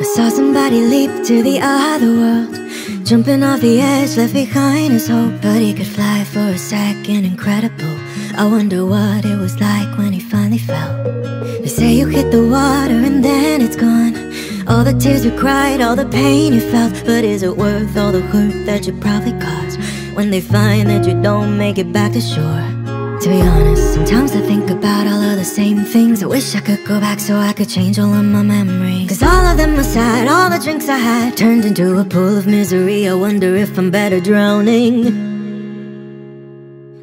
I saw somebody leap to the other world. Jumping off the edge, left behind his hope But he could fly for a second, incredible. I wonder what it was like when he finally fell. They say you hit the water and then it's gone. All the tears you cried, all the pain you felt. But is it worth all the hurt that you probably caused? When they find that you don't make it back to shore to be honest, sometimes I think about all of the same things I wish I could go back so I could change all of my memories Cause all of them were sad, all the drinks I had Turned into a pool of misery I wonder if I'm better drowning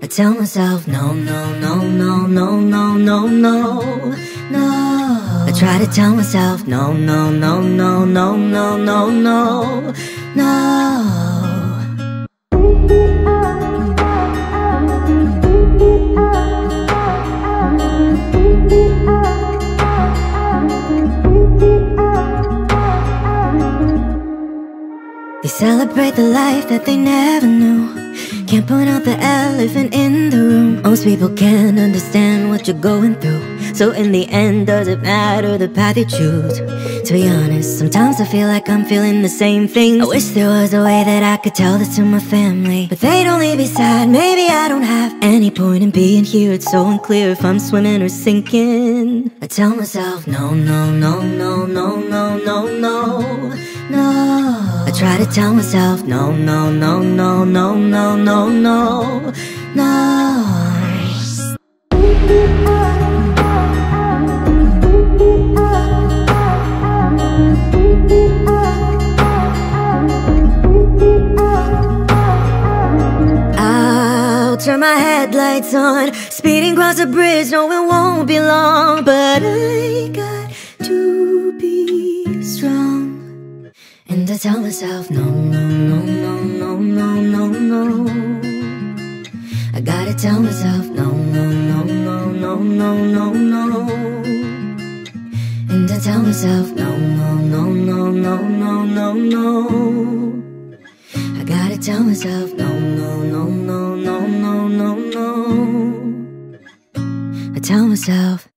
I tell myself, no, no, no, no, no, no, no, no, no I try to tell myself, no, no, no, no, no, no, no, no, no celebrate the life that they never knew. Can't point out the elephant in the room. Most people can't understand what you're going through. So in the end, does it matter the path you choose? To be honest, sometimes I feel like I'm feeling the same things. I wish there was a way that I could tell this to my family. But they'd only be sad, maybe I don't have any point in being here. It's so unclear if I'm swimming or sinking. I tell myself, no, no, no, no, no, no, no, no, no try to tell myself no, no, no, no, no, no, no, no, no. I'll turn my headlights on, speeding across the bridge, no, it won't be long, And I tell myself, no, no, no, no, no, no, no, no. I gotta tell myself, no, no, no, no, no, no, no, no. And I tell myself, no, no, no, no, no, no, no, no. I gotta tell myself, no, no, no, no, no, no, no, no. I tell myself.